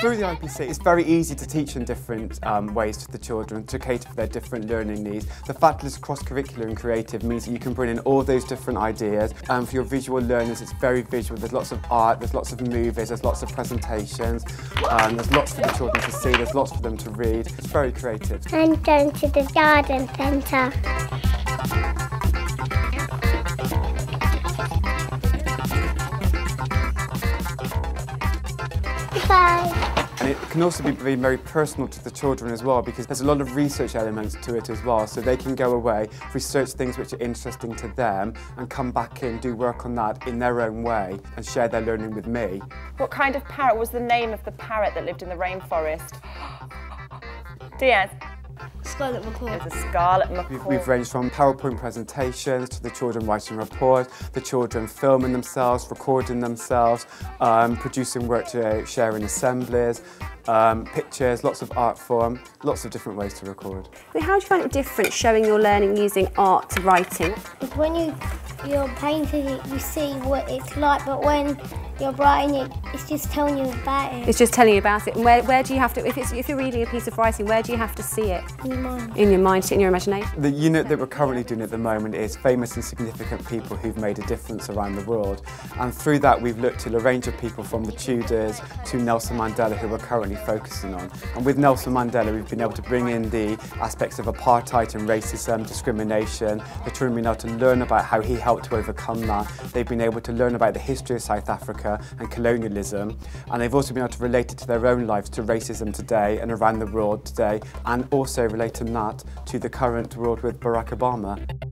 Through the IPC, it's very easy to teach in different um, ways to the children to cater for their different learning needs. The fact that it's cross-curricular and creative means that you can bring in all those different ideas. Um, for your visual learners, it's very visual. There's lots of art, there's lots of movies, there's lots of presentations, um, there's lots for the children to see, there's lots for them to read. It's very creative. I'm going to the garden centre. Bye. It can also be very, very personal to the children as well because there's a lot of research elements to it as well. So they can go away, research things which are interesting to them and come back in, do work on that in their own way and share their learning with me. What kind of parrot was the name of the parrot that lived in the rainforest? Diaz. Scarlet Macaw. It was a scarlet We've, we've ranged from PowerPoint presentations to the children writing reports, the children filming themselves, recording themselves, um, producing work to share in assemblies, um, pictures, lots of art form, lots of different ways to record. How do you find it different showing your learning using art to writing? When you, you're painting it, you see what it's like, but when you're writing it, it's just telling you about it It's just telling you about it. And where, where do you have to, if, it's, if you're reading a piece of writing, where do you have to see it? in your mind. In your mind, in your imagination? The unit that we're currently doing at the moment is famous and significant people who've made a difference around the world. And through that, we've looked at a range of people from the Tudors to Nelson Mandela, who we're currently focusing on. And with Nelson Mandela, we've been able to bring in the aspects of apartheid and racism, discrimination. The children have to learn about how he helped to overcome that. They've been able to learn about the history of South Africa and colonialism. And they've also been able to relate it to their own lives, to racism today and around the world today, and also relating that to the current world with Barack Obama.